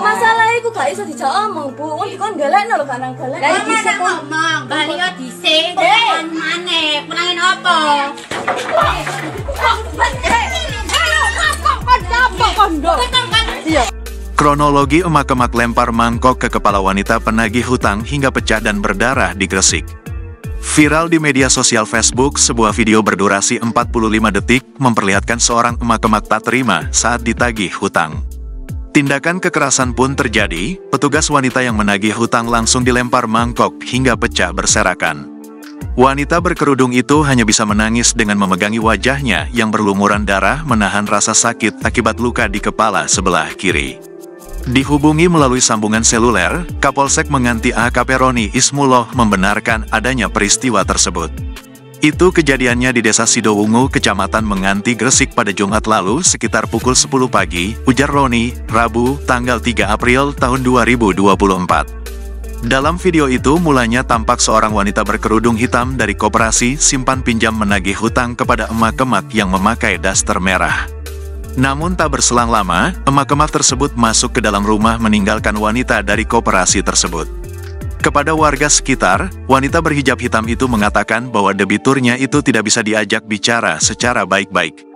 Masalah iku gak iso dijak omong, Bu. Wong dikon galekno lho gak nang galek. Lah iki sik ngomong, bali yo dhisik, kon maneh, kurangin apa? Kronologi emak-emak lempar mangkok ke kepala wanita penagih hutang hingga pecah dan berdarah di Gresik. Viral di media sosial Facebook, sebuah video berdurasi 45 detik memperlihatkan seorang emak-emak tak terima saat ditagih hutang. Tindakan kekerasan pun terjadi, petugas wanita yang menagih hutang langsung dilempar mangkok hingga pecah berserakan. Wanita berkerudung itu hanya bisa menangis dengan memegangi wajahnya yang berlumuran darah menahan rasa sakit akibat luka di kepala sebelah kiri. Dihubungi melalui sambungan seluler, Kapolsek Menganti AKP Roni Ismuloh membenarkan adanya peristiwa tersebut. Itu kejadiannya di Desa Sidowungu, Kecamatan Menganti, Gresik pada Jumat lalu sekitar pukul 10 pagi, ujar Roni, Rabu, tanggal 3 April tahun 2024. Dalam video itu mulanya tampak seorang wanita berkerudung hitam dari koperasi simpan pinjam menagih hutang kepada emak-emak yang memakai daster merah. Namun tak berselang lama, emak-emak tersebut masuk ke dalam rumah meninggalkan wanita dari koperasi tersebut. Kepada warga sekitar, wanita berhijab hitam itu mengatakan bahwa debiturnya itu tidak bisa diajak bicara secara baik-baik.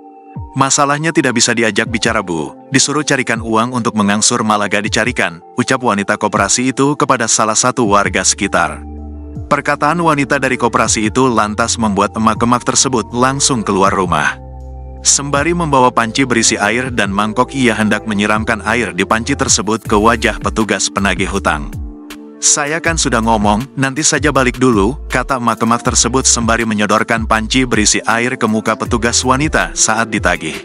Masalahnya tidak bisa diajak bicara bu, disuruh carikan uang untuk mengangsur malah gak dicarikan, ucap wanita koperasi itu kepada salah satu warga sekitar. Perkataan wanita dari koperasi itu lantas membuat emak-emak tersebut langsung keluar rumah. Sembari membawa panci berisi air dan mangkok ia hendak menyiramkan air di panci tersebut ke wajah petugas penagih hutang. Saya kan sudah ngomong, nanti saja balik dulu, kata emak-emak tersebut sembari menyodorkan panci berisi air ke muka petugas wanita saat ditagih.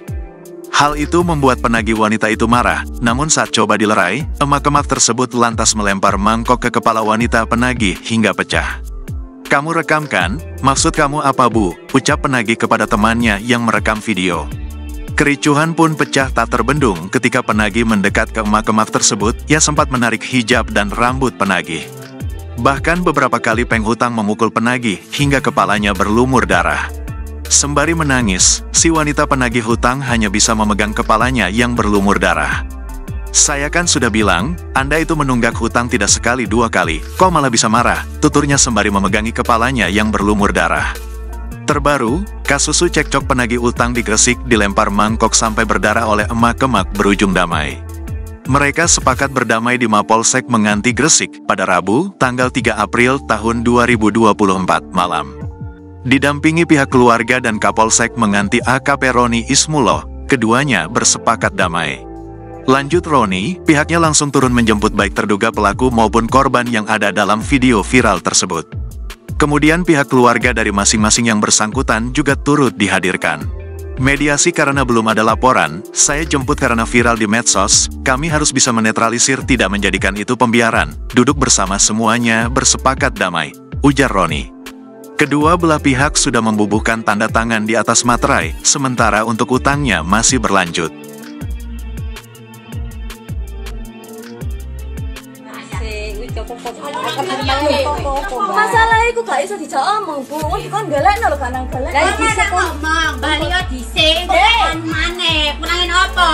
Hal itu membuat penagih wanita itu marah, namun saat coba dilerai, emak-emak tersebut lantas melempar mangkok ke kepala wanita penagih hingga pecah. Kamu rekam kan? Maksud kamu apa bu? Ucap penagih kepada temannya yang merekam video. Kericuhan pun pecah tak terbendung ketika penagih mendekat ke emak-emak tersebut, ia sempat menarik hijab dan rambut penagih. Bahkan beberapa kali penghutang memukul penagih hingga kepalanya berlumur darah. Sembari menangis, si wanita penagih hutang hanya bisa memegang kepalanya yang berlumur darah. Saya kan sudah bilang, Anda itu menunggak hutang tidak sekali dua kali, kok malah bisa marah, tuturnya sembari memegangi kepalanya yang berlumur darah. Terbaru, kasus cekcok penagih utang di Gresik dilempar mangkok sampai berdarah oleh emak-emak berujung damai. Mereka sepakat berdamai di Mapolsek Menganti Gresik pada Rabu, tanggal 3 April tahun 2024 malam. Didampingi pihak keluarga dan Kapolsek Menganti AKP Roni Ismulo, keduanya bersepakat damai. Lanjut Roni, pihaknya langsung turun menjemput baik terduga pelaku maupun korban yang ada dalam video viral tersebut. Kemudian pihak keluarga dari masing-masing yang bersangkutan juga turut dihadirkan. Mediasi karena belum ada laporan, saya jemput karena viral di medsos, kami harus bisa menetralisir tidak menjadikan itu pembiaran, duduk bersama semuanya bersepakat damai, ujar Roni. Kedua belah pihak sudah membubuhkan tanda tangan di atas materai, sementara untuk utangnya masih berlanjut. Masalah iku gak iso dijak omong, Bu. Wong dikon galekno lho gak nang galek. Lah iki sik ngomong, bali yo dhisik, kon maneh, kurangin apa?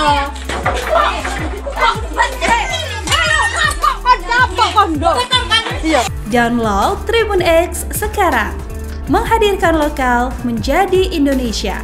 Download Tribun X sekarang. Menghadirkan lokal menjadi Indonesia.